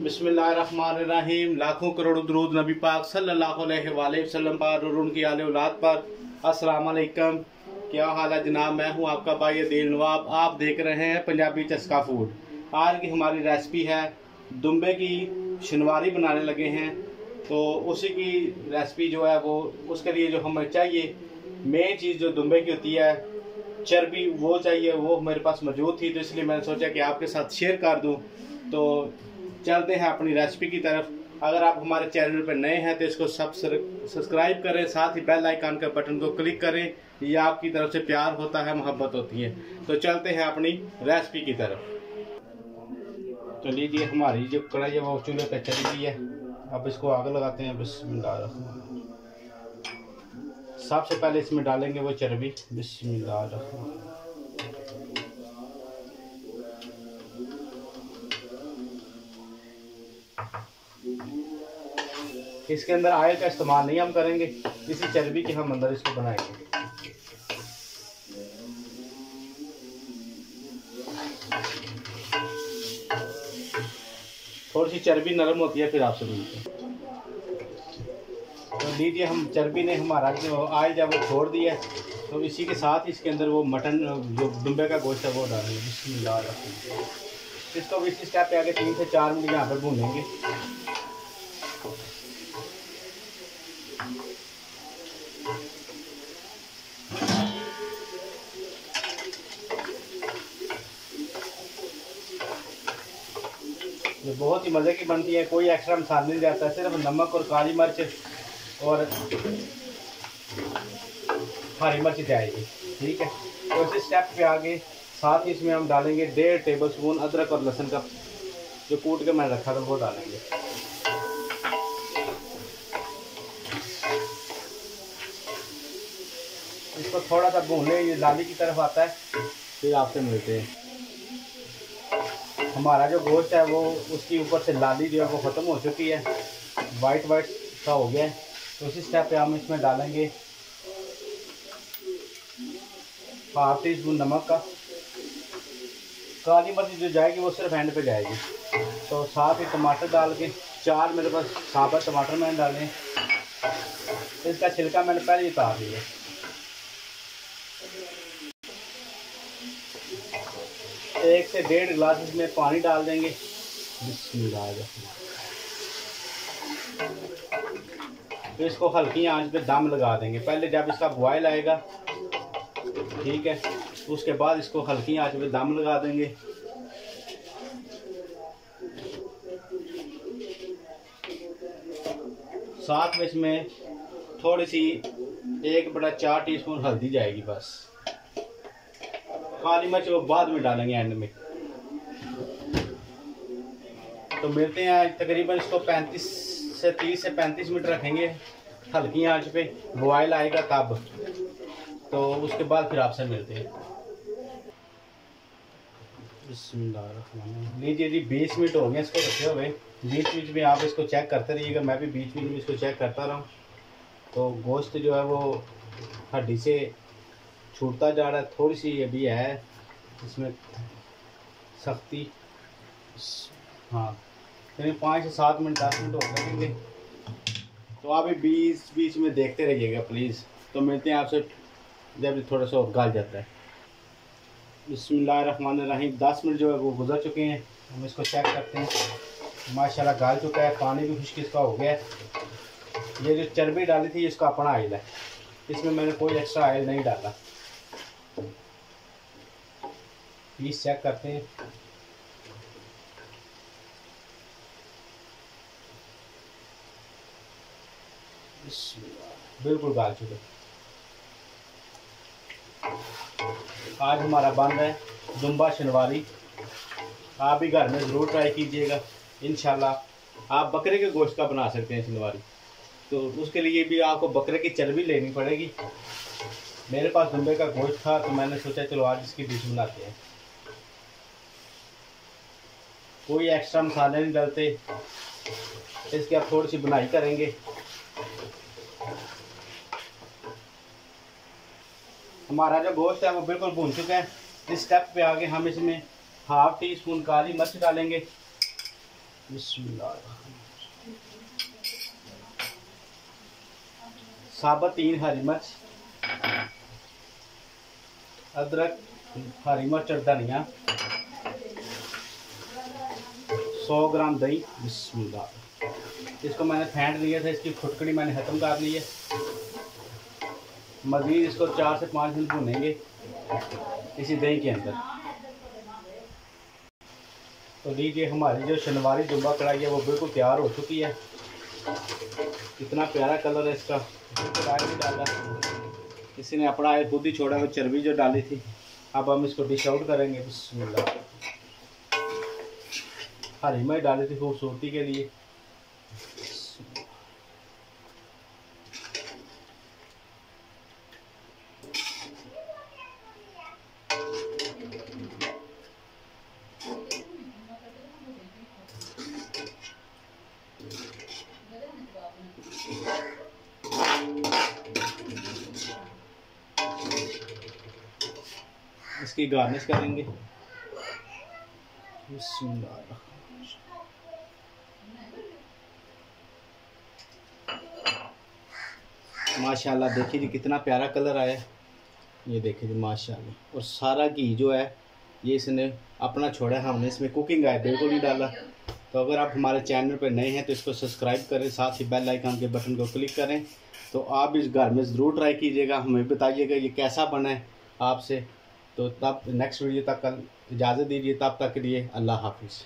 बिस्मिल्लाहिर्रहमानिर्रहीम। लाखों करोड़ों दरूद नबी पाक सल्लल्लाहु अलैहि वसल्लम पर और उनकी आले औलाद पर। अस्सलाम वालेकुम क्या हाल है जनाब? मैं हूँ आपका भाई दिल नवाब। आप देख रहे हैं पंजाबी चस्का फ़ूड। आज की हमारी रेसिपी है दुम्बे की शनवारी बनाने लगे हैं। तो उसी की रेसिपी जो है वो, उसके लिए जो हमें चाहिए, मेन चीज़ जो दुम्बे की होती है, चर्बी, वो चाहिए, वो मेरे पास मौजूद थी तो इसलिए मैंने सोचा कि आपके साथ शेयर कर दूँ। तो चलते हैं अपनी रेसिपी की तरफ़। अगर आप हमारे चैनल पर नए हैं तो इसको सब्सक्राइब करें, साथ ही बेल आइकन के बटन को क्लिक करें। ये आपकी तरफ़ से प्यार होता है, मोहब्बत होती है। तो चलते हैं अपनी रेसिपी की तरफ़। तो लीजिए हमारी जो कढ़ाई है, वो चूल्हे पर चली गई है। अब इसको आग लगाते हैं, बिस्मिल्लाह सबसे पहले इसमें डालेंगे वो चर्बी, बिस्मिल्लाह इसके अंदर आयल का इस्तेमाल नहीं हम करेंगे, इसी चर्बी के हम अंदर इसको बनाएँगे। थोड़ी सी चर्बी नरम होती है, फिर आपसे मिलते तो लीजिए, हम चर्बी ने हमारा जो आयल जब वो छोड़ दिया तो इसी के साथ इसके अंदर वो मटन, जो दुम्बे का गोश्त है, वो डालेंगे। इसको भी इसी स्टेप पे आगे तीन से चार मिनट यहाँ पर भूनेंगे। ये बहुत ही मज़े की बनती है, कोई एक्स्ट्रा मसाला नहीं जाता, सिर्फ़ नमक और काली मिर्च और हरी मिर्च जाएगी, ठीक है? तो इसी स्टेप पे आगे, साथ ही इसमें हम डालेंगे डेढ़ टेबल स्पून अदरक और लहसुन का, जो कूट के मैंने रखा था, वो डालेंगे। इसको थोड़ा सा भून ये लाली की तरफ़ आता है, फिर आपसे मिलते हैं। हमारा जो गोश्त है वो उसकी ऊपर से लाली जो है वो ख़त्म हो चुकी है। वाइट वाइट सा हो गया है। तो उसी स्टेप पे हम इसमें डालेंगे हाफ़ टी स्पून नमक का। काली मिर्च जो जाएगी वो सिर्फ़ हैंड पे जाएगी। तो साथ ही टमाटर डाल के चार मेरे पास साबुत टमाटर मैंने डाले इसका छिलका मैंने पहले ही उतार दिया एक से डेढ़ गिलास इसमें पानी डाल देंगे। तो इसको हल्की आँच पे दम लगा देंगे। पहले जब इसका बॉयल आएगा, ठीक है, उसके बाद इसको हल्की आँच पे दम लगा देंगे। साथ में इसमें थोड़ी सी, एक बड़ा चार टीस्पून हल्दी जाएगी बस। काली मिर्च वो बाद में डालेंगे एंड में। तो मिलते हैं तकरीबन इसको 35 से 30 से 35 मिनट रखेंगे। हल्की आँच पे बॉयल आएगा तब। तो उसके बाद फिर आपसे मिलते हैं। लीजिए जी, बीस मिनट हो गए इसको रखे हुए। बीच बीच में आप इसको चेक करते रहिएगा। मैं भी बीच बीच में इसको चेक करता रहा तो गोश्त जो है वो हड्डी से छूटता जा रहा है थोड़ी सी ये भी है, इसमें सख्ती हाँ करीब पाँच से सात मिनट, दस मिनट हो लगेंगे। तो आप भी बीच बीच में देखते रहिएगा प्लीज़ तो मिलते हैं आपसे, जब थोड़ा सा गाल जाता है। रहीम दस मिनट जो है वो गुजर चुके हैं, हम इसको चेक करते हैं। माशाल्लाह गाल चुका है, पानी भी खुश्क इसका हो गया। है ये जो चर्बी डाली थी, इसका अपना आयल है। इसमें मैंने कोई एक्स्ट्रा आयल नहीं डाला। पीस चेक करते हैं। बिल्कुल गाल चुके। आज हमारा रहा है, दुम्बा शनवारी। आप भी घर में ज़रूर ट्राई कीजिएगा इन आप बकरे के गोश्त का बना सकते हैं शनवारी। तो उसके लिए भी आपको बकरे की चर्बी लेनी पड़ेगी। मेरे पास दुम्बे का गोश्त था तो मैंने सोचा चलो आज इसकी डिश बनाते हैं। कोई एक्स्ट्रा मसाले नहीं डालते। इसकी आप थोड़ी सी बुनाई करेंगे। हमारा जो गोश्त है, वो बिल्कुल भून चुका है। इस स्टेप पे आगे हम इसमें हाफ़ टी स्पून काली मिर्च डालेंगे। साबत तीन हरी मिर्च। अदरक, हरी मिर्च और धनिया। सौ ग्राम दही। बिस्मिल्लाह। इसको मैंने फेंट लिया था, इसकी फुटकड़ी मैंने ख़त्म कर ली है। मज़ीद इसको चार से पाँच मिनट भूनेंगे इसी दही के अंदर। तो लीजिए, हमारी जो शनवारी जुम्बा कढ़ाई है, वो बिल्कुल तैयार हो चुकी है। इतना प्यारा कलर है इसका। भी डाला। किसी ने अपना खुद ही छोड़ा, वो चर्बी जो डाली थी। अब हम इसको डिश आउट करेंगे। बिस्मिल्लाह। हरी मिर्च डाली थी खूबसूरती के लिए। इसकी गार्निश करेंगे। माशाल्लाह, देखिए जी, कितना प्यारा कलर आया ये देखिए जी, माशाल्लाह। और सारा घी जो है, ये इसने अपना छोड़ा है हमने, इसमें कुकिंग आया, बिल्कुल नहीं डाला। तो अगर आप हमारे चैनल पर नए हैं तो इसको सब्सक्राइब करें, साथ ही बेल आइकन के बटन को क्लिक करें। तो आप इस घर में ज़रूर ट्राई कीजिएगा, हमें बताइएगा ये कैसा बना है आपसे। तो तब नेक्स्ट वीडियो तक कल इजाज़त दीजिए, तब तक के लिए अल्लाह हाफिज़।